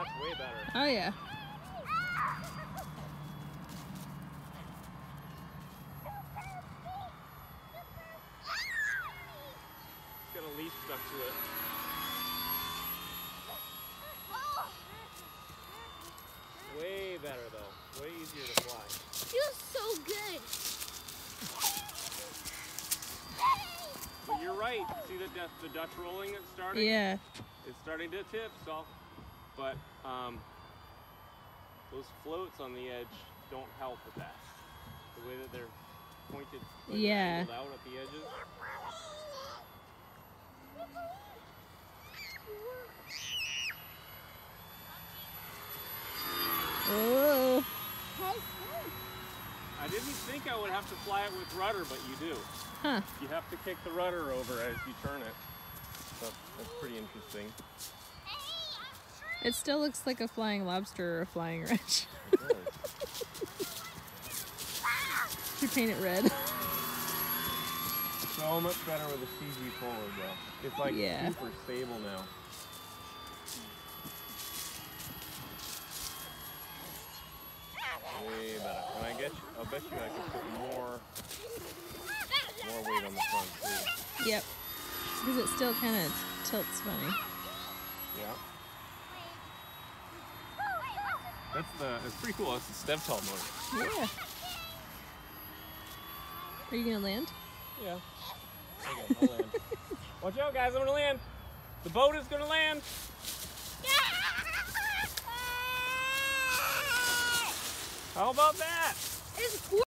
That's way better. Oh yeah. Got a leaf stuck to it. Way better though. Way easier to fly. Feels so good. But you're right. See the Dutch, the Dutch rolling that's starting? Yeah. It's starting to tip, so. But um, those floats on the edge don't help with that. The way that they're pointed, like Yeah. out at the edges. Oh. I didn't think I would have to fly it with rudder, but you do. Huh. You have to kick the rudder over as you turn it. So that's pretty interesting. It still looks like a flying lobster or a flying wrench. Should paint it red. so much better with a CG forward though. It's like Yeah. super stable now. Way better. And I get you, I'll bet you I could put more more weight on the front too. Yep. Because it still kind of tilts funny. Yeah. That's the it's pretty cool. That's the Stevtall motor. Yeah. Are you gonna land? Yeah. Okay, I'll land. Watch out guys, I'm gonna land. The boat is gonna land. How about that? It's